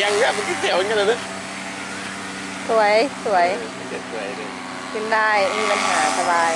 งานมันก็เสียวเหมือนกันเลยนะสวยสวย เด็ดสวยเลย ขึ้นได้ไม่มีปัญหาสบาย